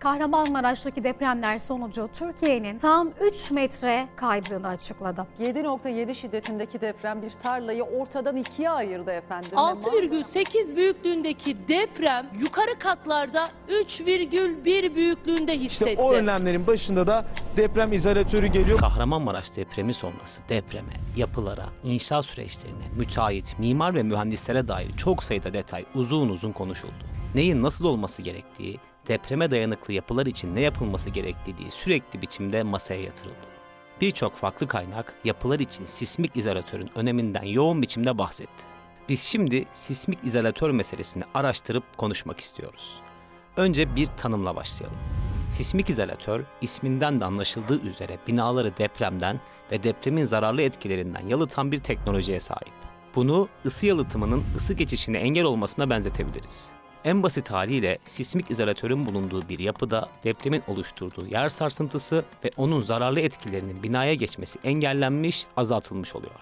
Kahramanmaraş'taki depremler sonucu Türkiye'nin tam 3 metre kaydığını açıkladı. 7.7 şiddetindeki deprem bir tarlayı ortadan ikiye ayırdı efendim. Ve manzara- 6,8 büyüklüğündeki deprem yukarı katlarda 3,1 büyüklüğünde hissetti. İşte o önlemlerin başında da deprem izolatörü geliyor. Kahramanmaraş depremi sonrası depreme, yapılara, inşa süreçlerine, müteahhit, mimar ve mühendislere dair çok sayıda detay uzun uzun konuşuldu. Neyin nasıl olması gerektiği, depreme dayanıklı yapılar için ne yapılması gerektiği sürekli biçimde masaya yatırıldı. Birçok farklı kaynak yapılar için sismik izolatörün öneminden yoğun biçimde bahsetti. Biz şimdi sismik izolatör meselesini araştırıp konuşmak istiyoruz. Önce bir tanımla başlayalım. Sismik izolatör isminden de anlaşıldığı üzere binaları depremden ve depremin zararlı etkilerinden yalıtan bir teknolojiye sahip. Bunu ısı yalıtımının ısı geçişine engel olmasına benzetebiliriz. En basit haliyle sismik izolatörün bulunduğu bir yapıda depremin oluşturduğu yer sarsıntısı ve onun zararlı etkilerinin binaya geçmesi engellenmiş, azaltılmış oluyor.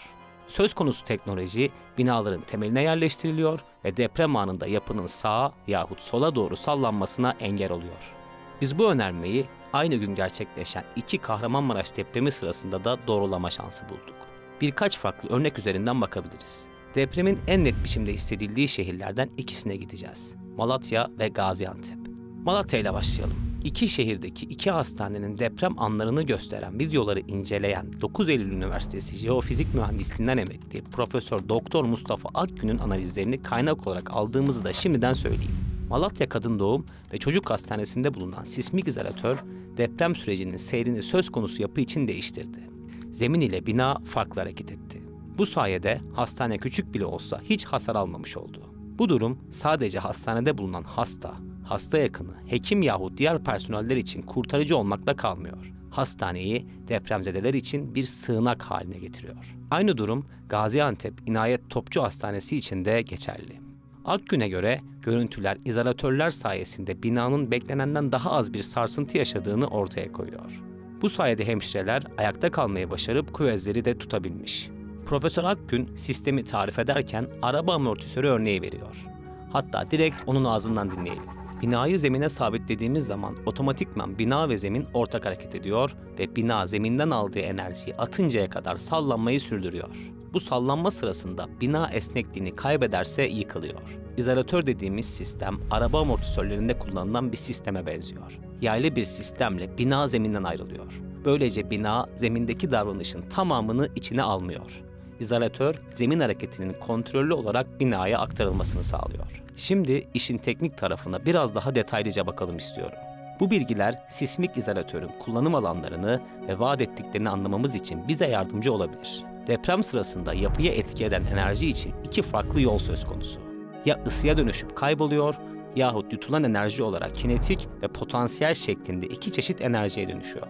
Söz konusu teknoloji binaların temeline yerleştiriliyor ve deprem anında yapının sağa yahut sola doğru sallanmasına engel oluyor. Biz bu önermeyi aynı gün gerçekleşen iki Kahramanmaraş depremi sırasında da doğrulama şansı bulduk. Birkaç farklı örnek üzerinden bakabiliriz. Depremin en net biçimde hissedildiği şehirlerden ikisine gideceğiz. Malatya ve Gaziantep. Malatya ile başlayalım. İki şehirdeki iki hastanenin deprem anlarını gösteren videoları inceleyen 9 Eylül Üniversitesi Jeofizik Mühendisliğinden emekli Profesör Doktor Mustafa Akgün'ün analizlerini kaynak olarak aldığımızı da şimdiden söyleyeyim. Malatya Kadın Doğum ve Çocuk Hastanesi'nde bulunan sismik izolatör deprem sürecinin seyrini söz konusu yapı için değiştirdi. Zemin ile bina farklı hareket etti. Bu sayede hastane küçük bile olsa hiç hasar almamış oldu. Bu durum sadece hastanede bulunan hasta, hasta yakını, hekim yahut diğer personeller için kurtarıcı olmakla kalmıyor. Hastaneyi depremzedeler için bir sığınak haline getiriyor. Aynı durum Gaziantep İnayet Topçu Hastanesi için de geçerli. Akgün'e göre görüntüler izolatörler sayesinde binanın beklenenden daha az bir sarsıntı yaşadığını ortaya koyuyor. Bu sayede hemşireler ayakta kalmayı başarıp küvezleri de tutabilmiş. Profesör Akgün sistemi tarif ederken araba amortisörü örneği veriyor. Hatta direkt onun ağzından dinleyelim. Binayı zemine sabitlediğimiz zaman otomatikman bina ve zemin ortak hareket ediyor ve bina zeminden aldığı enerjiyi atıncaya kadar sallanmayı sürdürüyor. Bu sallanma sırasında bina esnekliğini kaybederse yıkılıyor. İzolatör dediğimiz sistem araba amortisörlerinde kullanılan bir sisteme benziyor. Yaylı bir sistemle bina zeminden ayrılıyor. Böylece bina zemindeki davranışın tamamını içine almıyor. İzolatör zemin hareketinin kontrollü olarak binaya aktarılmasını sağlıyor. Şimdi işin teknik tarafına biraz daha detaylıca bakalım istiyorum. Bu bilgiler sismik izolatörün kullanım alanlarını ve vaat ettiklerini anlamamız için bize yardımcı olabilir. Deprem sırasında yapıya etki eden enerji için iki farklı yol söz konusu. Ya ısıya dönüşüp kayboluyor yahut yutulan enerji olarak kinetik ve potansiyel şeklinde iki çeşit enerjiye dönüşüyor.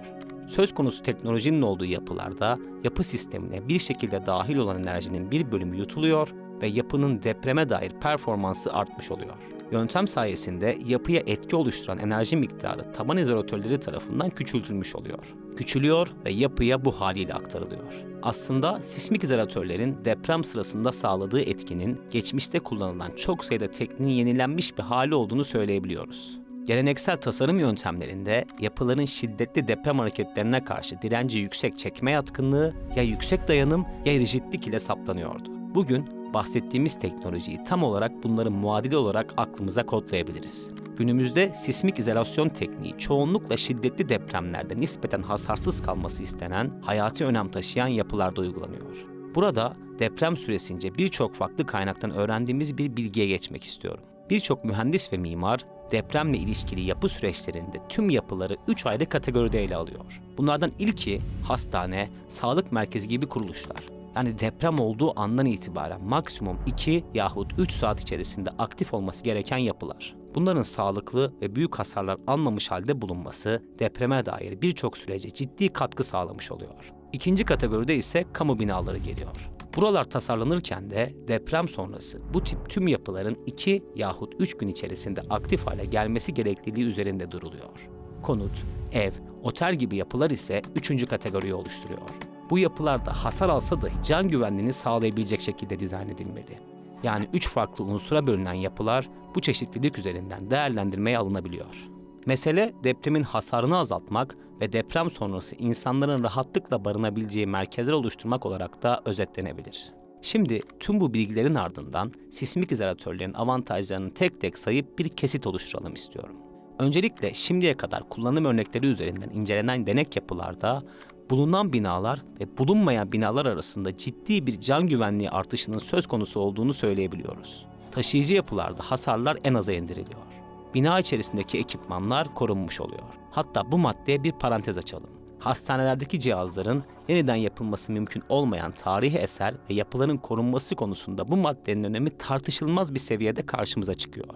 Söz konusu teknolojinin olduğu yapılarda yapı sistemine bir şekilde dahil olan enerjinin bir bölümü yutuluyor ve yapının depreme dair performansı artmış oluyor. Yöntem sayesinde yapıya etki oluşturan enerji miktarı taban izolatörleri tarafından küçültülmüş oluyor. Küçülüyor ve yapıya bu haliyle aktarılıyor. Aslında sismik izolatörlerin deprem sırasında sağladığı etkinin geçmişte kullanılan çok sayıda tekniğin yenilenmiş bir hali olduğunu söyleyebiliyoruz. Geleneksel tasarım yöntemlerinde yapıların şiddetli deprem hareketlerine karşı direnci yüksek çekme yatkınlığı ya yüksek dayanım ya rigidlik ile saptanıyordu. Bugün bahsettiğimiz teknolojiyi tam olarak bunların muadili olarak aklımıza kodlayabiliriz. Günümüzde sismik izolasyon tekniği çoğunlukla şiddetli depremlerde nispeten hasarsız kalması istenen, hayati önem taşıyan yapılarda uygulanıyor. Burada deprem süresince birçok farklı kaynaktan öğrendiğimiz bir bilgiye geçmek istiyorum. Birçok mühendis ve mimar depremle ilişkili yapı süreçlerinde tüm yapıları 3 ayrı kategoride ele alıyor. Bunlardan ilki hastane, sağlık merkezi gibi kuruluşlar. Yani deprem olduğu andan itibaren maksimum 2 yahut 3 saat içerisinde aktif olması gereken yapılar. Bunların sağlıklı ve büyük hasarlar almamış halde bulunması depreme dair birçok sürece ciddi katkı sağlamış oluyor. İkinci kategoride ise kamu binaları geliyor. Buralar tasarlanırken de deprem sonrası bu tip tüm yapıların 2 yahut 3 gün içerisinde aktif hale gelmesi gerekliliği üzerinde duruluyor. Konut, ev, otel gibi yapılar ise 3. kategoriyi oluşturuyor. Bu yapılarda hasar alsa dahi can güvenliğini sağlayabilecek şekilde dizayn edilmeli. Yani 3 farklı unsura bölünen yapılar bu çeşitlilik üzerinden değerlendirmeye alınabiliyor. Mesele depremin hasarını azaltmak ve deprem sonrası insanların rahatlıkla barınabileceği merkezler oluşturmak olarak da özetlenebilir. Şimdi tüm bu bilgilerin ardından sismik izolatörlerin avantajlarını tek tek sayıp bir kesit oluşturalım istiyorum. Öncelikle şimdiye kadar kullanım örnekleri üzerinden incelenen denek yapılarda bulunan binalar ve bulunmayan binalar arasında ciddi bir can güvenliği artışının söz konusu olduğunu söyleyebiliyoruz. Taşıyıcı yapılarda hasarlar en aza indiriliyor. Bina içerisindeki ekipmanlar korunmuş oluyor. Hatta bu maddeye bir parantez açalım. Hastanelerdeki cihazların yeniden yapılması mümkün olmayan tarihi eser ve yapıların korunması konusunda bu maddenin önemi tartışılmaz bir seviyede karşımıza çıkıyor.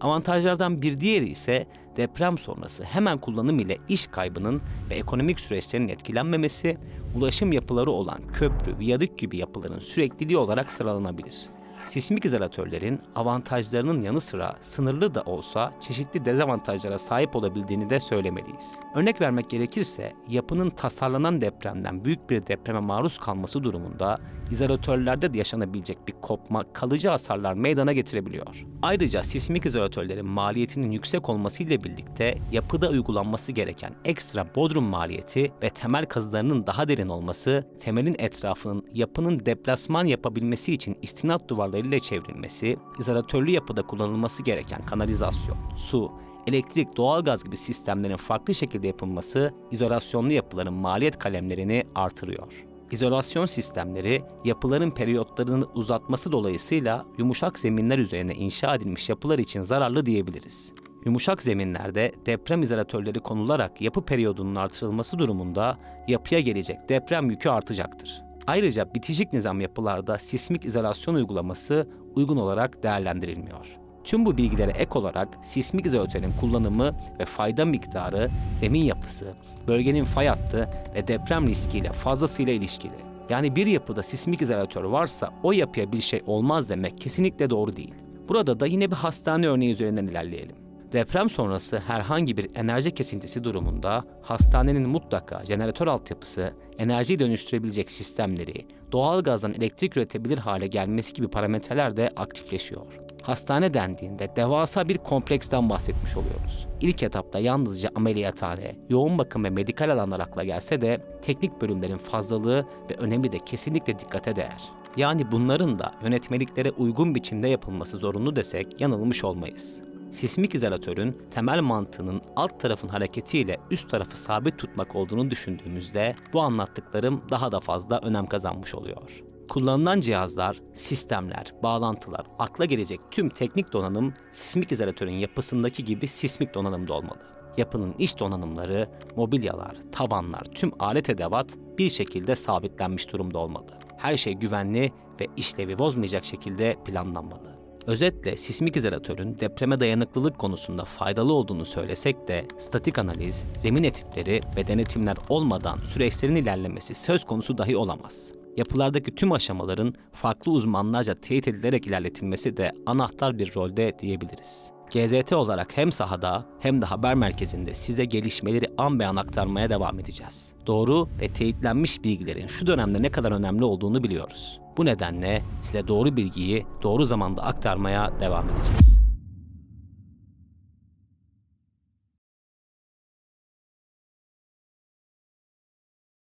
Avantajlardan bir diğeri ise deprem sonrası hemen kullanım ile iş kaybının ve ekonomik süreçlerin etkilenmemesi, ulaşım yapıları olan köprü, viyadük gibi yapıların sürekliliği olarak sıralanabilir. Sismik izolatörlerin avantajlarının yanı sıra sınırlı da olsa çeşitli dezavantajlara sahip olabildiğini de söylemeliyiz. Örnek vermek gerekirse yapının tasarlanan depremden büyük bir depreme maruz kalması durumunda izolatörlerde de yaşanabilecek bir kopma kalıcı hasarlar meydana getirebiliyor. Ayrıca sismik izolatörlerin maliyetinin yüksek olmasıyla birlikte yapıda uygulanması gereken ekstra bodrum maliyeti ve temel kazılarının daha derin olması, temelin etrafının yapının deplasman yapabilmesi için istinat duvarlarıyla çevrilmesi, izolatörlü yapıda kullanılması gereken kanalizasyon, su, elektrik, doğalgaz gibi sistemlerin farklı şekilde yapılması izolasyonlu yapıların maliyet kalemlerini artırıyor. İzolasyon sistemleri yapıların periyotlarını uzatması dolayısıyla yumuşak zeminler üzerine inşa edilmiş yapılar için zararlı diyebiliriz. Yumuşak zeminlerde deprem izolatörleri konularak yapı periyodunun artırılması durumunda yapıya gelecek deprem yükü artacaktır. Ayrıca bitişik nizam yapılarda sismik izolasyon uygulaması uygun olarak değerlendirilmiyor. Tüm bu bilgilere ek olarak sismik izolatörün kullanımı ve fayda miktarı, zemin yapısı, bölgenin fay hattı ve deprem riskiyle fazlasıyla ilişkili. Yani bir yapıda sismik izolatör varsa o yapıya bir şey olmaz demek kesinlikle doğru değil. Burada da yine bir hastane örneği üzerinden ilerleyelim. Deprem sonrası herhangi bir enerji kesintisi durumunda hastanenin mutlaka jeneratör altyapısı, enerjiyi dönüştürebilecek sistemleri, doğal gazdan elektrik üretebilir hale gelmesi gibi parametreler de aktifleşiyor. Hastane dendiğinde devasa bir kompleksten bahsetmiş oluyoruz. İlk etapta yalnızca ameliyathane, yoğun bakım ve medikal alanlar akla gelse de teknik bölümlerin fazlalığı ve önemi de kesinlikle dikkate değer. Yani bunların da yönetmeliklere uygun biçimde yapılması zorunlu desek yanılmış olmayız. Sismik izolatörün temel mantığının alt tarafın hareketiyle üst tarafı sabit tutmak olduğunu düşündüğümüzde bu anlattıklarım daha da fazla önem kazanmış oluyor. Kullanılan cihazlar, sistemler, bağlantılar, akla gelecek tüm teknik donanım sismik izolatörün yapısındaki gibi sismik donanımda olmalı. Yapının iç donanımları, mobilyalar, tabanlar, tüm alet edevat bir şekilde sabitlenmiş durumda olmalı. Her şey güvenli ve işlevi bozmayacak şekilde planlanmalı. Özetle sismik izolatörün depreme dayanıklılık konusunda faydalı olduğunu söylesek de statik analiz, zemin etütleri ve denetimler olmadan süreçlerin ilerlemesi söz konusu dahi olamaz. Yapılardaki tüm aşamaların farklı uzmanlarca teyit edilerek ilerletilmesi de anahtar bir rolde diyebiliriz. GZT olarak hem sahada hem de haber merkezinde size gelişmeleri an be an aktarmaya devam edeceğiz. Doğru ve teyitlenmiş bilgilerin şu dönemde ne kadar önemli olduğunu biliyoruz. Bu nedenle size doğru bilgiyi doğru zamanda aktarmaya devam edeceğiz.